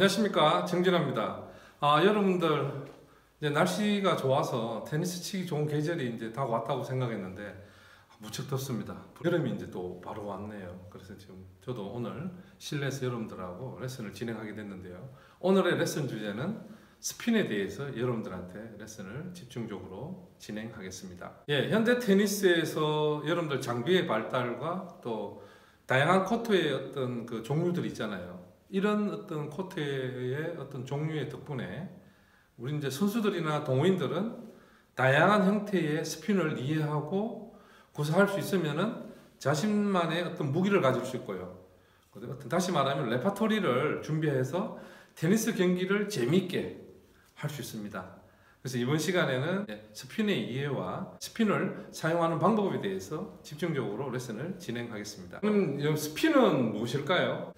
안녕하십니까 정진아입니다. 아 여러분들 이제 날씨가 좋아서 테니스 치기 좋은 계절이 이제 다 왔다고 생각했는데 무척 덥습니다. 여름이 이제 또 바로 왔네요. 그래서 지금 저도 오늘 실내에서 여러분들하고 레슨을 진행하게 됐는데요. 오늘의 레슨 주제는 스핀에 대해서 여러분들한테 레슨을 집중적으로 진행하겠습니다. 예, 현대 테니스에서 여러분들 장비의 발달과 또 다양한 코트의 어떤 그 종류들 있잖아요. 이런 어떤 코트의 어떤 종류의 덕분에 우리 이제 선수들이나 동호인들은 다양한 형태의 스핀을 이해하고 구사할 수 있으면은 자신만의 어떤 무기를 가질 수 있고요. 다시 말하면 레파토리를 준비해서 테니스 경기를 재미있게 할 수 있습니다. 그래서 이번 시간에는 스핀의 이해와 스핀을 사용하는 방법에 대해서 집중적으로 레슨을 진행하겠습니다. 그럼 스핀은 무엇일까요?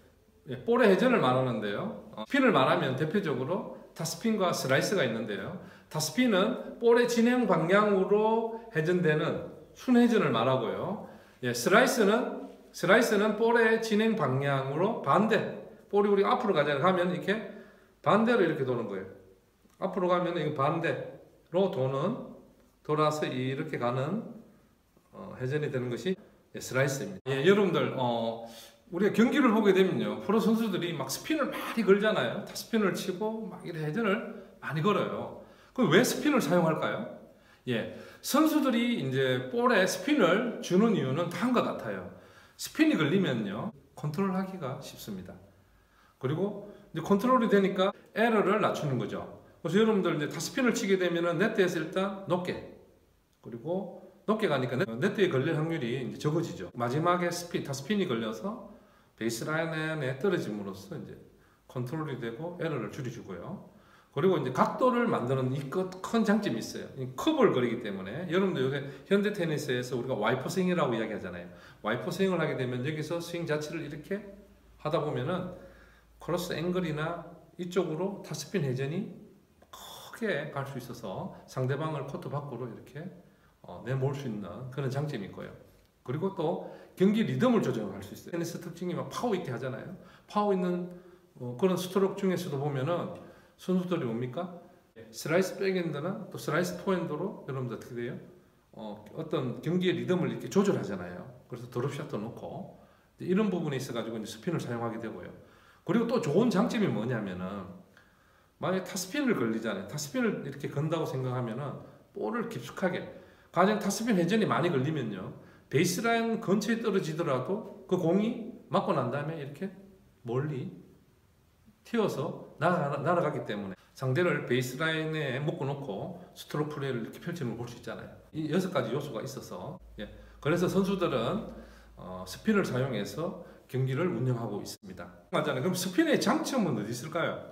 예, 볼의 회전을 말하는데요. 어, 스핀을 말하면 대표적으로 탑스핀과 슬라이스가 있는데요. 탑스핀은 볼의 진행 방향으로 회전되는 순회전을 말하고요. 예, 슬라이스는 슬라이스는 볼의 진행 방향으로 반대. 볼이 우리 앞으로 가잖아요. 가면 이렇게 반대로 이렇게 도는 거예요. 앞으로 가면 이 반대로 도는 돌아서 이렇게 가는 어, 회전이 되는 것이 예, 슬라이스입니다. 예, 여러분들 어, 우리가 경기를 보게 되면요 프로 선수들이 막 스핀을 많이 걸잖아요. 탑스핀을 치고 막 이런 회전을 많이 걸어요. 그럼 왜 스핀을 사용할까요? 예, 선수들이 이제 볼에 스핀을 주는 이유는 다음과 같아요. 스핀이 걸리면요 컨트롤하기가 쉽습니다. 그리고 이제 컨트롤이 되니까 에러를 낮추는 거죠. 그래서 여러분들 이제 탑스핀을 치게 되면은 네트에서 일단 높게 그리고 높게 가니까 네트에 걸릴 확률이 이제 적어지죠. 마지막에 스핀, 탑스핀이 걸려서 베이스라인에 떨어짐으로써 이제 컨트롤이 되고 에러를 줄여주고요. 그리고 이제 각도를 만드는 이 큰 장점이 있어요. 커브를 그리기 때문에 여러분들 요새 현대 테니스에서 우리가 와이퍼 스윙이라고 이야기하잖아요. 와이퍼 스윙을 하게 되면 여기서 스윙 자체를 이렇게 하다 보면은 크로스 앵글이나 이쪽으로 탑스핀 회전이 크게 갈 수 있어서 상대방을 코트 밖으로 이렇게 어, 내몰 수 있는 그런 장점이 있고요. 그리고 또 경기 리듬을 조정할 수 있어요. 테니스 특징이 막 파워 있게 하잖아요. 파워 있는 어, 그런 스트로크 중에서도 보면은 선수들이 뭡니까? 슬라이스 백핸드나 또 슬라이스 포핸드로 여러분들 어떻게 돼요? 어, 어떤 경기의 리듬을 이렇게 조절하잖아요. 그래서 드롭샷도 넣고 이런 부분에 있어가지고 이제 스핀을 사용하게 되고요. 그리고 또 좋은 장점이 뭐냐면은 만약에 타스핀을 걸리잖아요. 타스핀을 이렇게 건다고 생각하면은 볼을 깊숙하게 가령 타스핀 회전이 많이 걸리면요. 베이스라인 근처에 떨어지더라도 그 공이 맞고 난 다음에 이렇게 멀리 튀어서 날아가, 날아가기 때문에 상대를 베이스라인에 묶어 놓고 스트로크 플레이를 이렇게 펼치는 걸 볼 수 있잖아요. 이 여섯 가지 요소가 있어서 예. 그래서 선수들은 어, 스핀을 사용해서 경기를 운영하고 있습니다. 맞잖아요. 그럼 스핀의 장점은 어디 있을까요?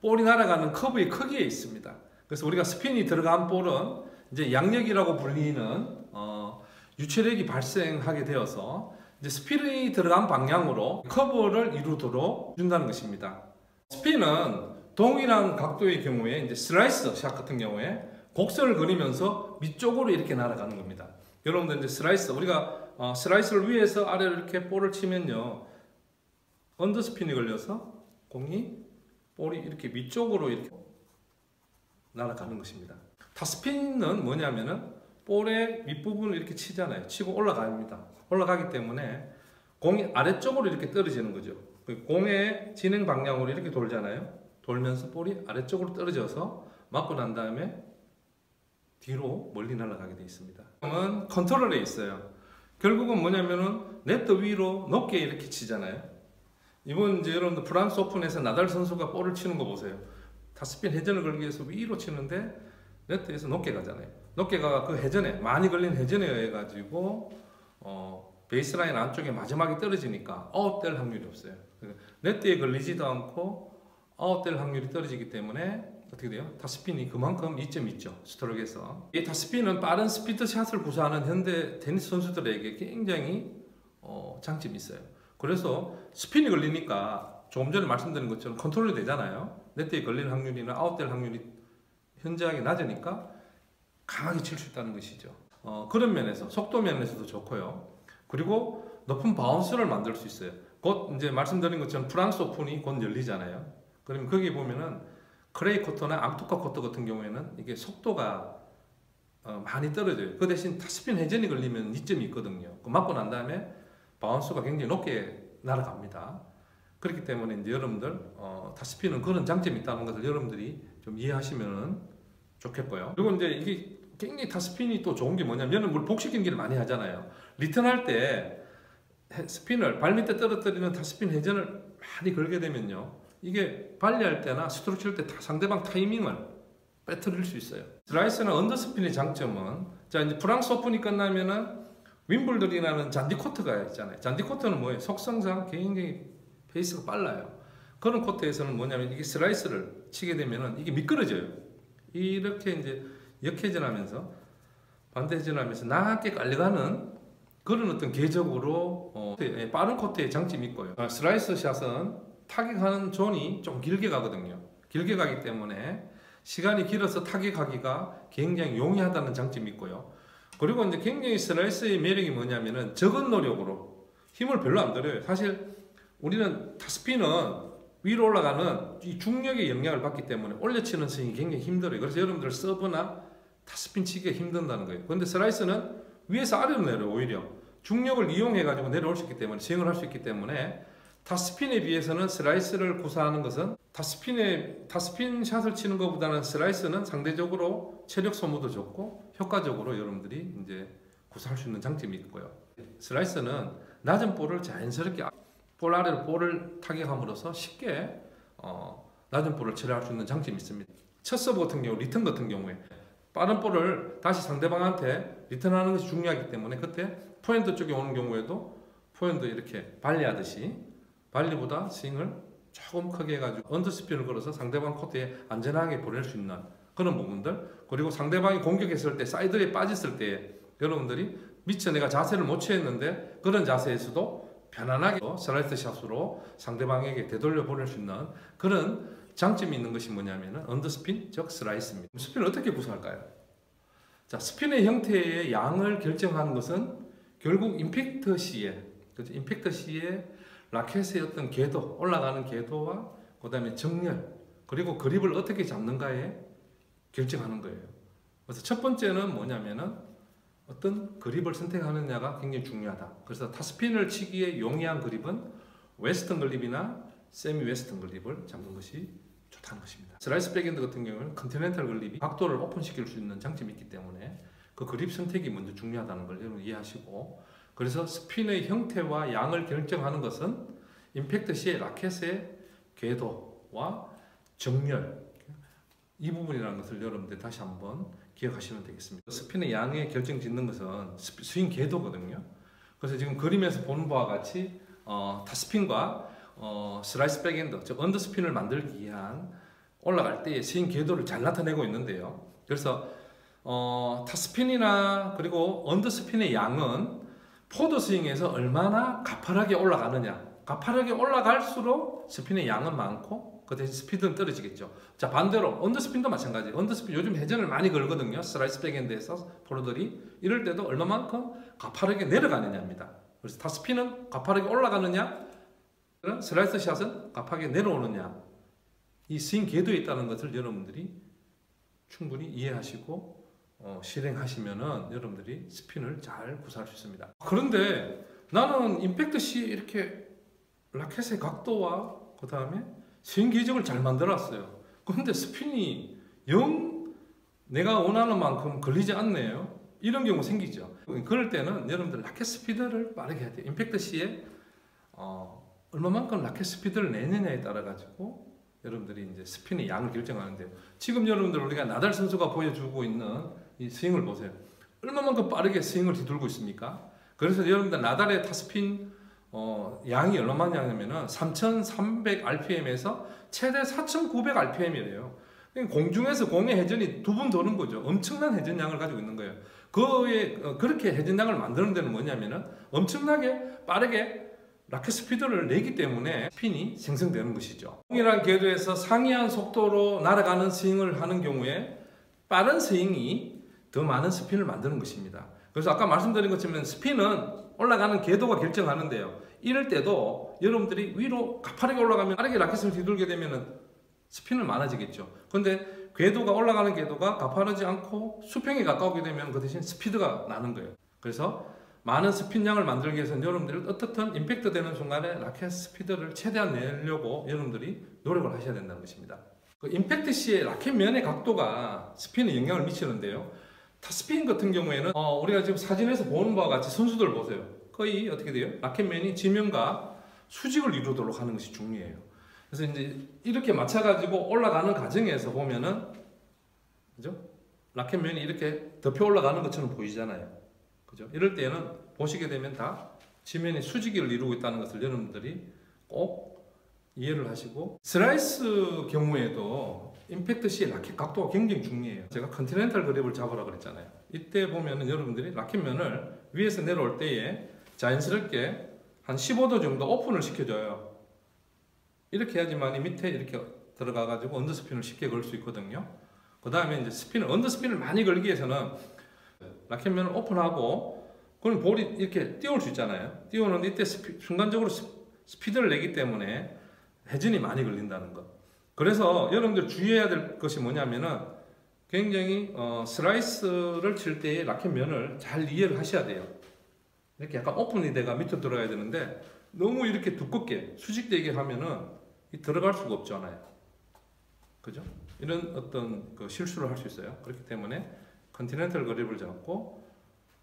볼이 날아가는 커브의 크기에 있습니다. 그래서 우리가 스핀이 들어간 볼은 이제 양력이라고 불리는 어, 유체력이 발생하게 되어서 이제 스핀이 들어간 방향으로 커브를 이루도록 준다는 것입니다. 스핀은 동일한 각도의 경우에 이제 슬라이스 샷 같은 경우에 곡선을 그리면서 밑쪽으로 이렇게 날아가는 겁니다. 여러분들 이제 슬라이스 우리가 어, 슬라이스를 위에서 아래로 이렇게 볼을 치면요 언더스핀이 걸려서 공이 볼이 이렇게 위쪽으로 이렇게 날아가는 것입니다. 탑스핀은 뭐냐면은 볼의 윗부분을 이렇게 치잖아요. 치고 올라갑니다. 올라가기 때문에 공이 아래쪽으로 이렇게 떨어지는 거죠. 그 공의 진행 방향으로 이렇게 돌잖아요. 돌면서 볼이 아래쪽으로 떨어져서 맞고 난 다음에 뒤로 멀리 날아가게 되어 있습니다. 은 컨트롤에 있어요. 결국은 뭐냐면은 네트 위로 높게 이렇게 치잖아요. 이번 이제 여러분들 프랑스 오픈에서 나달 선수가 볼을 치는 거 보세요. 탑스핀 회전을 걸기 위해서 위로 치는데 네트에서 높게 가잖아요. 가가 그 회전에 많이 걸린 회전에 의해 가지고 어, 베이스라인 안쪽에 마지막에 떨어지니까 아웃될 확률이 없어요. 네트에 걸리지도 않고 아웃될 확률이 떨어지기 때문에 어떻게 돼요? 탑스핀이 그만큼 이점이 있죠. 스트로크에서. 이 탑스핀은 빠른 스피드 샷을 구사하는 현대 테니스 선수들에게 굉장히 어, 장점이 있어요. 그래서 스핀이 걸리니까 조금 전에 말씀드린 것처럼 컨트롤이 되잖아요. 네트에 걸리는 확률이나 아웃될 확률이 현저하게 낮으니까 강하게 칠 수 있다는 것이죠. 어, 그런 면에서 속도 면에서도 좋고요. 그리고 높은 바운스를 만들 수 있어요. 곧 이제 말씀드린 것처럼 프랑스 오픈이 곧 열리잖아요. 그러면 거기 보면은 클레이 코트나 앙투카 코트 같은 경우에는 이게 속도가 어, 많이 떨어져요. 그 대신 탑스핀 회전이 걸리면 이점이 있거든요. 그 맞고 난 다음에 바운스가 굉장히 높게 날아갑니다. 그렇기 때문에 이제 여러분들 어, 탑스핀은 그런 장점이 있다는 것을 여러분들이 좀 이해하시면 좋겠고요. 그리고 이제 이게 굉장히 탑스핀이 또 좋은 게 뭐냐면 여러분 물 복식 경기를 많이 하잖아요. 리턴할 때 스핀을 발 밑에 떨어뜨리는 탑스핀 회전을 많이 걸게 되면요. 이게 발리할 때나 스트로크 칠때 상대방 타이밍을 빼뜨릴 수 있어요. 슬라이스는 언더스핀의 장점은 자 이제 프랑스 오픈이 끝나면은 윔블던이라는 잔디 코트가 있잖아요. 잔디 코트는 뭐예요? 속성상 굉장히 페이스가 빨라요. 그런 코트에서는 뭐냐면 이게 슬라이스를 치게 되면은 이게 미끄러져요. 이렇게 이제 역회전하면서 반대회전하면서 낮게 깔려가는 그런 어떤 궤적으로 어, 예, 빠른 코트의 장점이 있고요. 아, 슬라이스 샷은 타격하는 존이 좀 길게 가거든요. 길게 가기 때문에 시간이 길어서 타격하기가 굉장히 용이하다는 장점이 있고요. 그리고 이제 굉장히 슬라이스의 매력이 뭐냐면은 적은 노력으로 힘을 별로 안 들여요. 사실 우리는 탑스핀은 위로 올라가는 이 중력의 영향을 받기 때문에 올려치는 스윙이 굉장히 힘들어요. 그래서 여러분들 서브나 탑스핀 치기가 힘든다는 거예요. 그런데 슬라이스는 위에서 아래로 내려 오히려 중력을 이용해 가지고 내려올 수 있기 때문에 스윙을 할 수 있기 때문에 탑스핀에 비해서는 슬라이스를 구사하는 것은 탑스핀에 탑스핀 샷을 치는 것보다는 슬라이스는 상대적으로 체력 소모도 좋고 효과적으로 여러분들이 이제 구사할 수 있는 장점이 있고요. 슬라이스는 낮은 볼을 자연스럽게 볼 아래로 볼을 타격함으로써 쉽게 어, 낮은 볼을 처리할 수 있는 장점이 있습니다. 첫 서브 같은 경우, 리턴 같은 경우에 빠른 볼을 다시 상대방한테 리턴하는 것이 중요하기 때문에 그때 포핸드 쪽에 오는 경우에도 포핸드 이렇게 발리하듯이 발리보다 스윙을 조금 크게 해가지고 언더스핀을 걸어서 상대방 코트에 안전하게 보낼 수 있는 그런 부분들 그리고 상대방이 공격했을 때 사이드에 빠졌을 때 여러분들이 미처 내가 자세를 못 취했는데 그런 자세에서도 편안하게 슬라이스 샷으로 상대방에게 되돌려 보낼 수 있는 그런 장점이 있는 것이 뭐냐면 언더스핀 즉 슬라이스입니다. 스핀을 어떻게 구사할까요? 자 스핀의 형태의 양을 결정하는 것은 결국 임팩트 시에 그죠? 임팩트 시에 라켓의 어떤 궤도 올라가는 궤도와 그다음에 정렬 그리고 그립을 어떻게 잡는가에 결정하는 거예요. 그래서 첫 번째는 뭐냐면은 어떤 그립을 선택하느냐가 굉장히 중요하다. 그래서 탑스핀을 치기에 용이한 그립은 웨스턴 그립이나 세미 웨스턴 그립을 잡는 것이 좋다는 것입니다. 슬라이스 백핸드 같은 경우는 컨티넨탈 그립이 각도를 오픈시킬 수 있는 장점이 있기 때문에 그 그립 선택이 먼저 중요하다는 걸 여러분 이해하시고 그래서 스핀의 형태와 양을 결정하는 것은 임팩트 시의 라켓의 궤도와 정렬 이 부분이라는 것을 여러분들 다시 한번 기억하시면 되겠습니다. 스핀의 양에 결정 짓는 것은 스윙 궤도거든요. 그래서 지금 그림에서 보는 바와 같이 어, 탑스핀과 어, 슬라이스 백핸드, 즉 언더스핀을 만들기 위한 올라갈 때의 스윙 궤도를 잘 나타내고 있는데요. 그래서 어, 탑스핀이나 그리고 언더스핀의 양은 포워드 스윙에서 얼마나 가파르게 올라가느냐. 가파르게 올라갈수록 스핀의 양은 많고 그 대신 스피드는 떨어지겠죠. 자 반대로 언더스핀도 마찬가지. 언더스핀 요즘 회전을 많이 걸거든요. 슬라이스 백핸드에서 프로들이 이럴 때도 얼마만큼 가파르게 내려가느냐입니다. 그래서 탑스핀은 가파르게 올라가느냐, 슬라이스 샷은 가파르게 내려오느냐. 이 스윙 궤도에 있다는 것을 여러분들이 충분히 이해하시고 어, 실행하시면은 여러분들이 스핀을 잘 구사할 수 있습니다. 그런데 나는 임팩트 시 이렇게 라켓의 각도와 그 다음에 스윙 궤적을 잘 만들었어요. 그런데 스핀이 영 내가 원하는 만큼 걸리지 않네요. 이런 경우 생기죠. 그럴 때는 여러분들 라켓 스피드를 빠르게 해야 돼요. 임팩트 시에 어, 얼마만큼 라켓 스피드를 내느냐에 따라 가지고 여러분들이 이제 스핀의 양을 결정하는데요. 지금 여러분들 우리가 나달 선수가 보여주고 있는 이 스윙을 보세요. 얼마만큼 빠르게 스윙을 뒤돌고 있습니까? 그래서 여러분들 나달의 타스핀 어, 양이 얼마냐면은 3,300rpm에서 최대 4,900rpm이래요. 그러니까 공중에서 공의 회전이 두 번 도는 거죠. 엄청난 회전량을 가지고 있는 거예요. 그에 어, 그렇게 회전량을 만드는 데는 뭐냐면은 엄청나게 빠르게 라켓 스피드를 내기 때문에 스핀이 생성되는 것이죠. 동일한 궤도에서 상이한 속도로 날아가는 스윙을 하는 경우에 빠른 스윙이 더 많은 스핀을 만드는 것입니다. 그래서 아까 말씀드린 것처럼 스핀은 올라가는 궤도가 결정하는데요. 이럴 때도 여러분들이 위로 가파르게 올라가면 빠르게 라켓을 휘두르게 되면 스핀은 많아지겠죠. 근데 궤도가 올라가는 궤도가 가파르지 않고 수평에 가까우게 되면 그 대신 스피드가 나는 거예요. 그래서 많은 스핀량을 만들기 위해서는 여러분들이 어떻든 임팩트 되는 순간에 라켓 스피드를 최대한 내려고 여러분들이 노력을 하셔야 된다는 것입니다. 그 임팩트 시에 라켓 면의 각도가 스핀에 영향을 미치는데요. 타스핀 같은 경우에는 어, 우리가 지금 사진에서 보는 바와 같이 선수들 보세요. 거의 어떻게 돼요? 라켓 면이 지면과 수직을 이루도록 하는 것이 중요해요. 그래서 이제 이렇게 맞춰가지고 올라가는 과정에서 보면은 그죠? 라켓 면이 이렇게 덮여 올라가는 것처럼 보이잖아요. 그죠? 이럴 때는 보시게 되면 다 지면이 수직을 이루고 있다는 것을 여러분들이 꼭 이해를 하시고 슬라이스 경우에도 임팩트 시 라켓 각도가 굉장히 중요해요. 제가 continental 그립을 잡으라 그랬잖아요. 이때 보면은 여러분들이 라켓 면을 위에서 내려올 때에 자연스럽게 한 15도 정도 오픈을 시켜줘요. 이렇게 해야지만 밑에 이렇게 들어가가지고 underspin을 쉽게 걸 수 있거든요. 그 다음에 이제 스핀을, underspin을 많이 걸기 위해서는 라켓면을 오픈하고 그럼 볼이 이렇게 띄울 수 있잖아요. 띄우는데 이때 스피, 순간적으로 스피드를 내기 때문에 회전이 많이 걸린다는 것. 그래서 여러분들 주의해야 될 것이 뭐냐면은 굉장히 어, 슬라이스를 칠 때의 라켓면을 잘 이해를 하셔야 돼요. 이렇게 약간 오픈이 돼가 밑으로 들어가야 되는데 너무 이렇게 두껍게 수직되게 하면은 들어갈 수가 없잖아요. 그죠? 이런 어떤 그 실수를 할 수 있어요. 그렇기 때문에 continental 그립을 잡고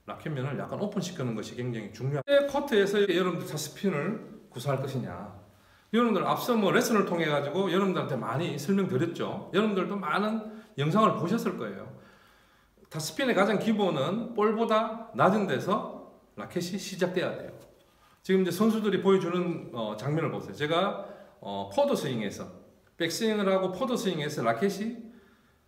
라켓면을 약간 오픈시키는 것이 굉장히 중요합니다. 코트에서 여러분들 탑스핀을 구사할 것이냐. 여러분들 앞서 뭐 레슨을 통해 가지고 여러분들한테 많이 설명드렸죠. 여러분들도 많은 영상을 보셨을 거예요. 탑스핀의 가장 기본은 볼보다 낮은 데서 라켓이 시작돼야 돼요. 지금 이제 선수들이 보여주는 어, 장면을 보세요. 제가 어, forward 스윙에서 백스윙을 하고 forward 스윙에서 라켓이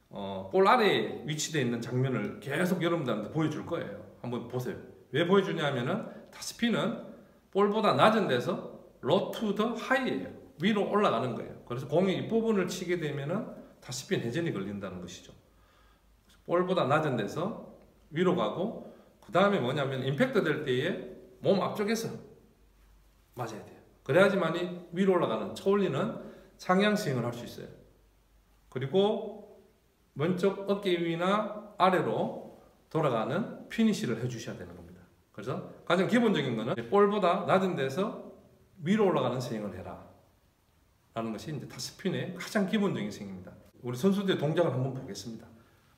어, 볼 아래에 위치되어 있는 장면을 계속 여러분들한테 보여줄 거예요. 한번 보세요. 왜 보여주냐 하면은 탑스핀은 볼보다 낮은 데서 low to the high예요. 위로 올라가는 거예요. 그래서 공이 이 부분을 치게 되면은 다스핀 회전이 걸린다는 것이죠. 볼보다 낮은 데서 위로 가고 그 다음에 뭐냐면 임팩트 될 때에 몸 앞쪽에서 맞아야 돼요. 그래야지만이 위로 올라가는 초올리는 상향 스윙을 할 수 있어요. 그리고 왼쪽 어깨 위나 아래로 돌아가는 피니시를 해주셔야 되는 겁니다. 그래서 가장 기본적인 거는 볼보다 낮은 데서 위로 올라가는 스윙을 해라. 라는 것이 이제 타스핀의 가장 기본적인 스윙입니다. 우리 선수들의 동작을 한번 보겠습니다.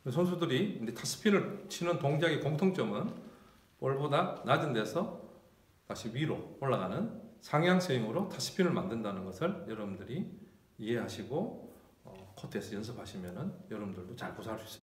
선수들이 이제 타스핀을 치는 동작의 공통점은 볼보다 낮은 데서 다시 위로 올라가는 상향 스윙으로 타스핀을 만든다는 것을 여러분들이 이해하시고 어, 코트에서 연습하시면 여러분들도 잘 구사할 수 있습니다.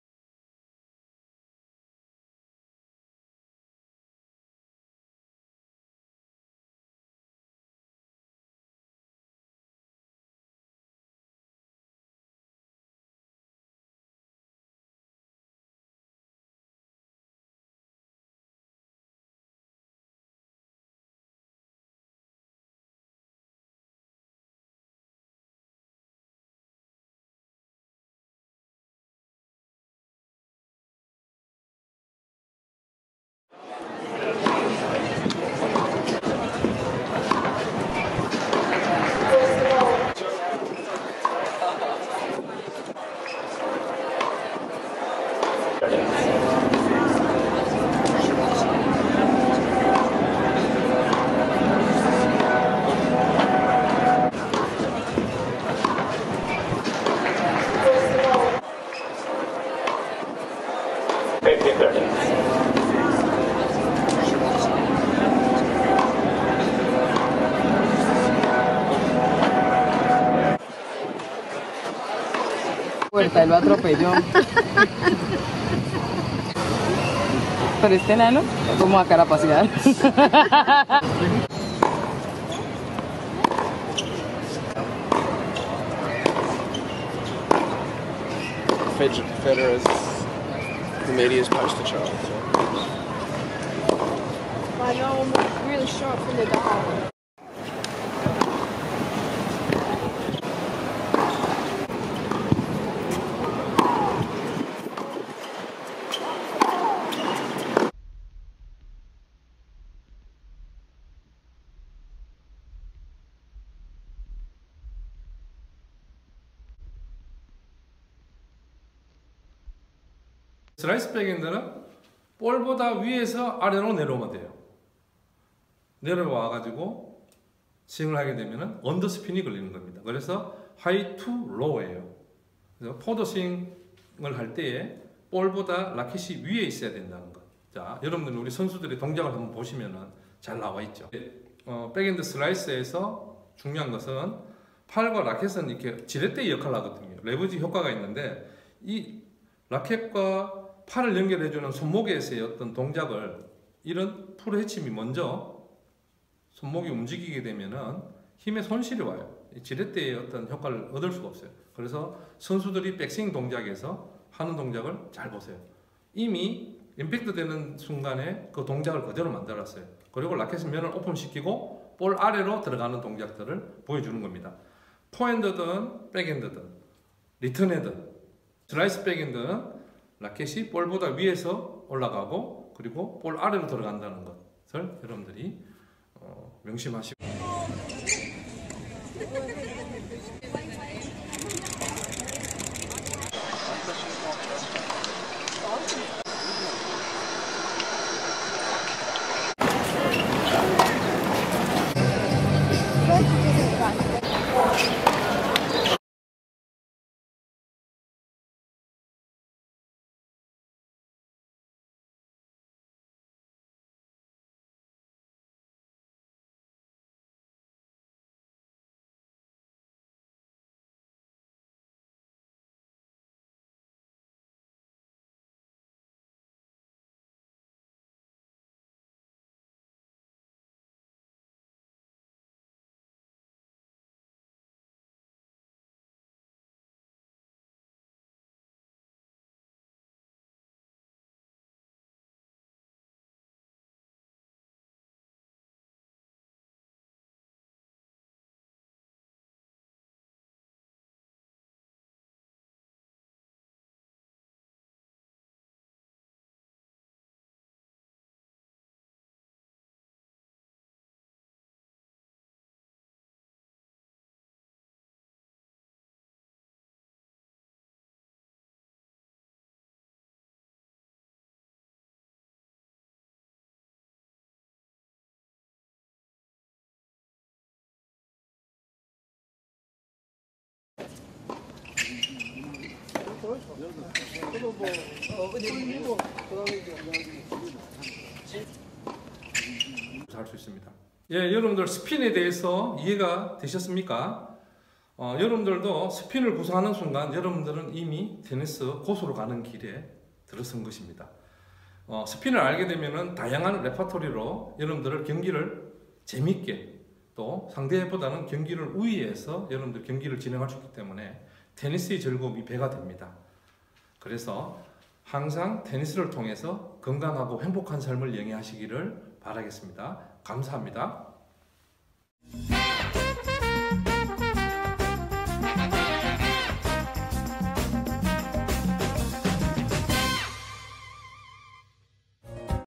Puerta y lo atropelló. Pero este enano, como a cara pasear. Federer's Comedius punched the Charles. I know I'm really sharp from the dog. 슬라이스 백핸드는 볼보다 위에서 아래로 내려오면 돼요. 내려와 가지고 스윙을 하게 되면은 underspin이 걸리는 겁니다. 그래서 high to low예요. 그래서 forward 스윙을 할 때에 볼보다 라켓이 위에 있어야 된다는 것. 자, 여러분들 우리 선수들의 동작을 한번 보시면은 잘 나와 있죠. 어, 백핸드 슬라이스에서 중요한 것은 팔과 라켓은 이렇게 지렛대 역할을 하거든요. 레버지 효과가 있는데 이 라켓과 팔을 연결해주는 손목에서의 어떤 동작을 이런 풀 헤침이 먼저 손목이 움직이게 되면은 힘의 손실이 와요. 이 지렛대의 어떤 효과를 얻을 수가 없어요. 그래서 선수들이 백스윙 동작에서 하는 동작을 잘 보세요. 이미 임팩트 되는 순간에 그 동작을 그대로 만들었어요. 그리고 라켓 면을 오픈시키고 볼 아래로 들어가는 동작들을 보여주는 겁니다. 포핸드든 백핸드든 리턴헤드 슬라이스 백핸드는 라켓이 볼보다 위에서 올라가고 그리고 볼 아래로 들어간다는 것을 여러분들이 어, 명심하시고 할수 있습니다. 예, 여러분들 스핀에 대해서 이해가 되셨습니까? 어, 여러분들도 스핀을 구사하는 순간 여러분들은 이미 테니스 고수로 가는 길에 들어선 것입니다. 어, 스핀을 알게 되면은 다양한 레파토리로 여러분들을 경기를 재밌게 또 상대보다는 경기를 우위에서 여러분들 경기를 진행할 수 있기 때문에 테니스의 즐거움이 배가 됩니다. 그래서 항상 테니스를 통해서 건강하고 행복한 삶을 영위하시기를 바라겠습니다. 감사합니다.